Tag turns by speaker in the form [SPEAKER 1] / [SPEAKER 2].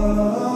[SPEAKER 1] Oh.